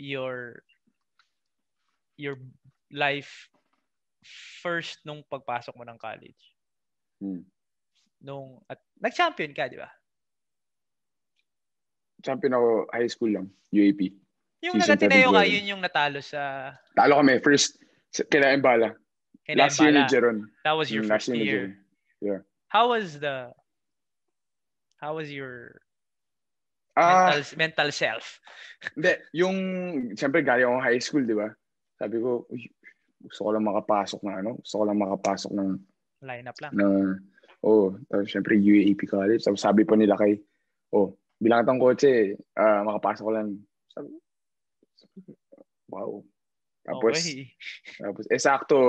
your your life first nung pagpasok mo ng college? Hmm. Nung at nag-champion ka, di ba? Champion ako high school lang, UAP. Yung nagatineo ka, 7-11. yun yung natalo sa Talo kami, first, kila Embala. Last year ni. Jeron. That was your Mm, last first year year. Yeah. How was the How was your Ah, mental mental self? hindi. Yung, siyempre, galing ako high school, di ba? Sabi ko, uy, gusto ko lang makapasok na ano, gusto ko lang makapasok ng, Lineup lang. ng oh, tapos syempre UAP college. Tapos sabi pa nila kay, oh, bilang itong kotse, ah, makapasok ko lang. Sabi, wow. Tapos, okay. Tapos, eh, sakto,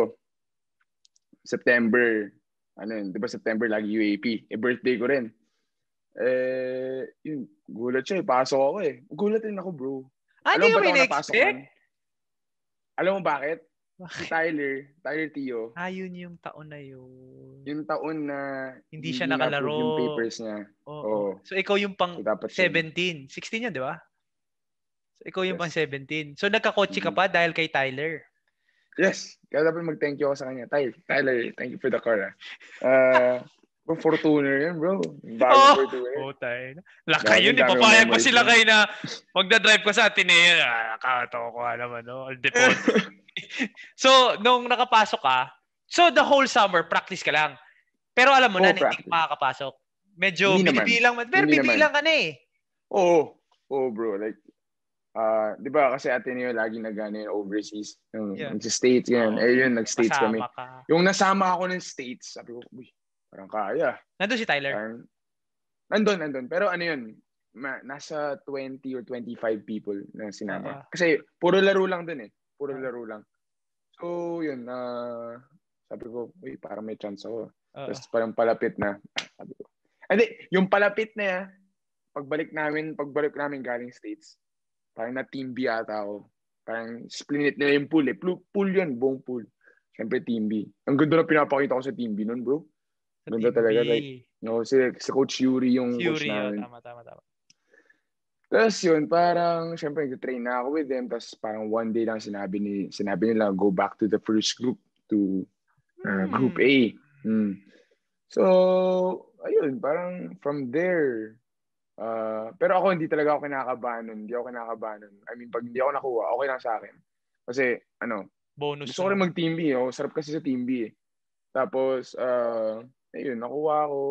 September, ano yun, di ba September lagi UAP? Eh, birthday ko rin. Eh, yun, gulat siya eh, pasok ako eh. Gulat rin ako, bro. Ah, Alam mo ba't ako napasok nun? Alam mo bakit? Si Tyler, Tyler Tio, Ah, yun yung taon na yun. yung taon na Hindi siya nakalaro. yung papers niya. Oo. Oo. So, ikaw yung pang So, dapat siya- 17. 16 yun, di ba? So, ikaw yung Yes. pang 17. So, nagkakotse ka Mhm. pa dahil kay Tyler. Yes, kaya dapat mag-thank you ako sa kanya. Tyler, Tyler, thank you for the car. Ah, uh, Fortuner yun, bro. Bagong Oh! Fortuner. Oh, tayo. Laka Dami- yun, eh. Papayag pa sila kayo na magdadrive ka sa Ateneo. Ah, nakatawa ko naman, no? All depot. so, nung nakapasok ka, so the whole summer, practice ka lang. Pero alam mo Oh, na, hindi practice. ka makakapasok. Medyo Hindi naman. binibilang mo. Pero Hindi naman. bibilang ka na eh. Oo. Oo, bro. Like, ah, di ba kasi Ateneo lagi nag-ano yun, overseas. Yung, Yeah. yung sa States, yan. Oo. Eh, yun, nag-States kami. Ka. Yung nasama ako ng States, sabi ko, uy, parang kaya. Nandun si Tyler. Parang, nandun, nandun. Pero ano yun, ma, nasa 20 or 25 people na sinama. Ah. Kasi puro laro lang dun eh. Puro Ah. laro lang. So, yun, ah, sabi ko, uy, parang may chance ako. Oo. Tapos parang palapit na. Sabi ko. Hindi, yung palapit na yan, pagbalik namin, pagbalik namin galing States, parang na team B ata ako. Parang split na yung pool eh. Pool, pool yun, buong pool. Siyempre team B. Ang ganda na pinapakita ko sa team B nun, bro. Sa Ganda talaga, like, No, si, si Coach Yuri yung Si coach Yuri, oh, namin. tama, tama, tama. Tapos yun, parang, syempre, nag-train na ako with them. Tapos parang one day lang sinabi, ni, sinabi nila, go back to the first group, to uh, Hmm. Group A. Mm. So, ayun, parang from there, uh, pero ako hindi talaga ako kinakabahan nun. Hindi ako kinakabahan nun. I mean, pag hindi ako nakuha, okay lang sa akin. Kasi, ano, Bonus. gusto ko rin mag-team B. Oh. Sarap kasi sa team B. Eh. Tapos, uh, ayun, nakuha ako.